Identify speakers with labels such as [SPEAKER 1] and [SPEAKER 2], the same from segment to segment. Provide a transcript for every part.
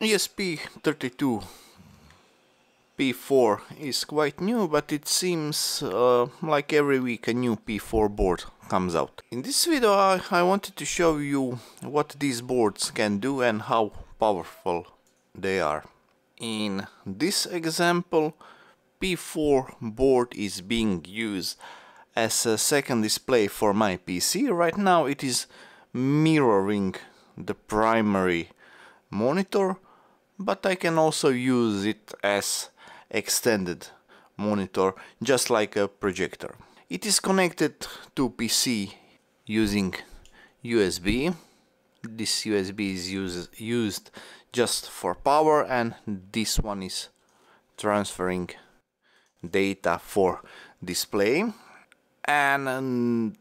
[SPEAKER 1] ESP32 P4 is quite new, but it seems uh, like every week a new P4 board comes out. In this video I, I wanted to show you what these boards can do and how powerful they are. In this example P4 board is being used as a second display for my PC. Right now it is mirroring the primary monitor but I can also use it as extended monitor just like a projector. It is connected to PC using USB. This USB is use, used just for power and this one is transferring data for display and um,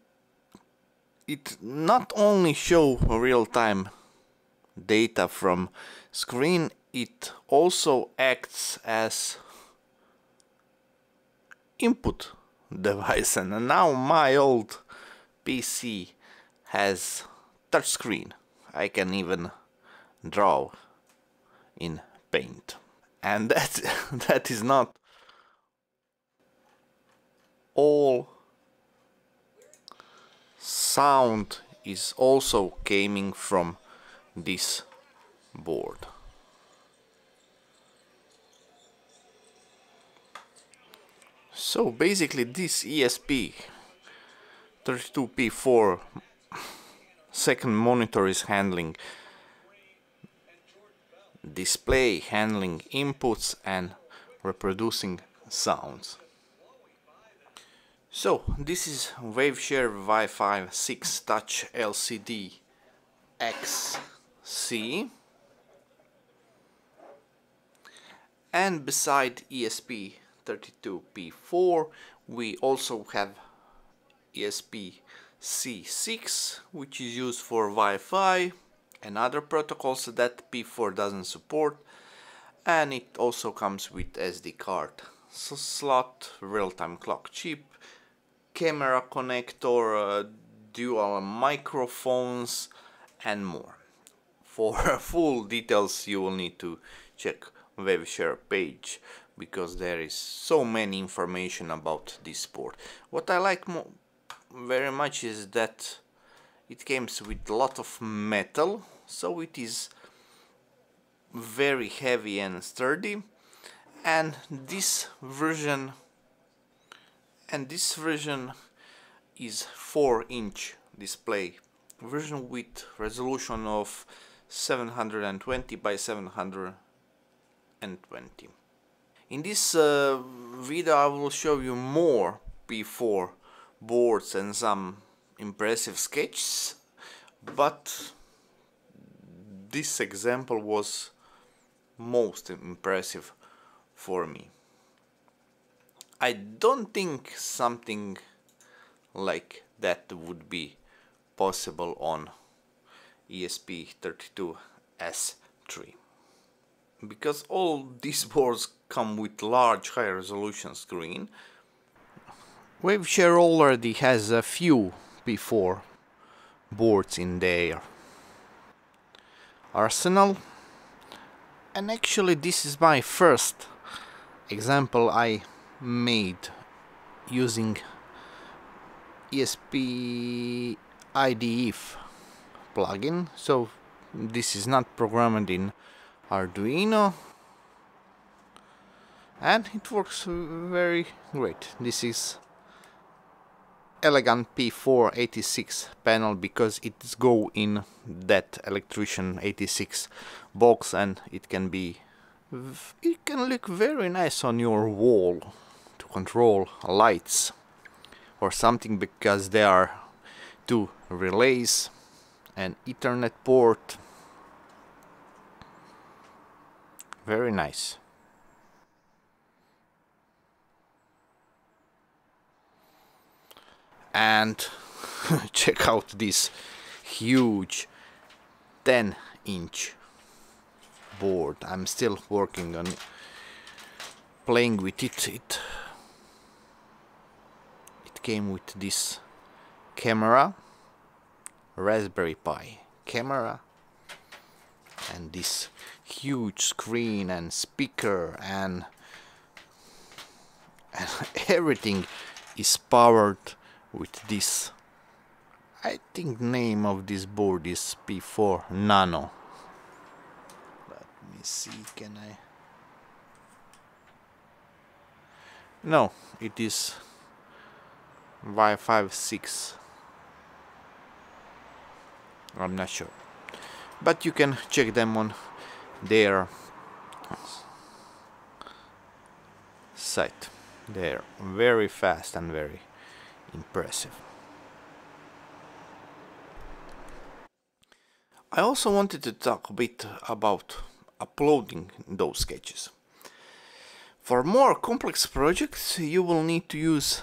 [SPEAKER 1] it not only show real-time data from screen it also acts as input device. And now my old PC has touchscreen I can even draw in paint. And that that is not all. Sound is also coming from this board So basically this ESP 32P4 second monitor is handling display, handling inputs and reproducing sounds. So this is Waveshare Wi-Fi 6 Touch LCD XC and beside ESP 32P4 we also have ESP-C6 which is used for Wi-Fi and other protocols that P4 doesn't support. And it also comes with SD card. So slot, real-time clock chip, camera connector, uh, dual microphones and more. For full details you will need to check Waveshare page because there is so many information about this sport. What I like very much is that it comes with a lot of metal, so it is very heavy and sturdy. And this version and this version is 4 inch display version with resolution of 720 by 720 in this uh, video I will show you more P4 boards and some impressive sketches but this example was most impressive for me. I don't think something like that would be possible on ESP32S3 because all these boards come with large high resolution screen. Waveshare already has a few P4 boards in their arsenal. And actually this is my first example I made using ESP IDF plugin. So this is not programmed in Arduino and it works very great. This is elegant P486 panel because it's go in that electrician 86 box and it can be it can look very nice on your wall to control lights or something because there are two relays and ethernet port very nice and check out this huge 10 inch board. I'm still working on playing with it. It it came with this camera Raspberry Pi camera and this huge screen and speaker and, and everything is powered with this. I think name of this board is P4 Nano. Let me see can I? No it is Y56 I'm not sure. But you can check them on their site. They're very fast and very impressive I also wanted to talk a bit about uploading those sketches for more complex projects you will need to use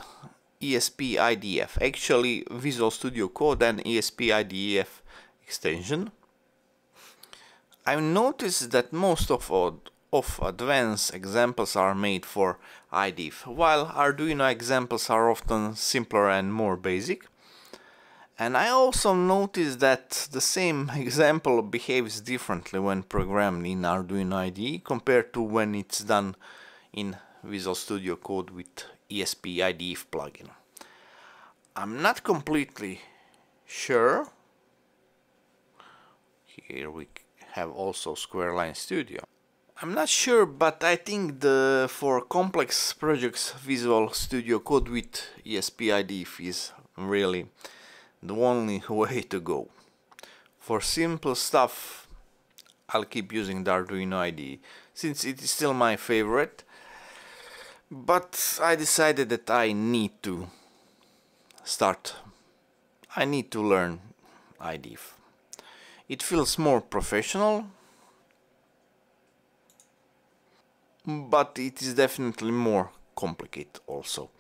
[SPEAKER 1] ESP IDF actually Visual Studio Code and ESP IDF extension. I've noticed that most of, of advanced examples are made for IDF, while Arduino examples are often simpler and more basic. And I also noticed that the same example behaves differently when programmed in Arduino IDE compared to when it's done in Visual Studio Code with ESP IDF plugin. I'm not completely sure here we have also Squareline Studio. I'm not sure, but I think the for complex projects Visual Studio Code with ESP IDF is really the only way to go. For simple stuff, I'll keep using the Arduino IDE, since it is still my favorite. But I decided that I need to start, I need to learn IDF. It feels more professional, but it is definitely more complicated also.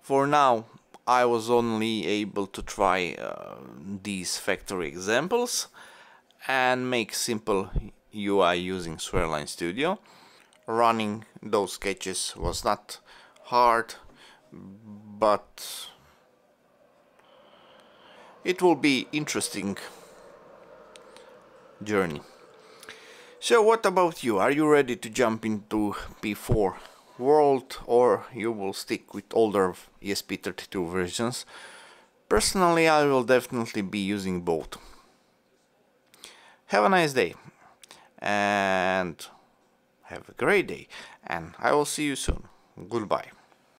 [SPEAKER 1] For now, I was only able to try uh, these factory examples and make simple UI using Squareline Studio. Running those sketches was not hard, but it will be interesting journey. So what about you? Are you ready to jump into P4 world or you will stick with older ESP32 versions? Personally, I will definitely be using both. Have a nice day and have a great day and I will see you soon. Goodbye.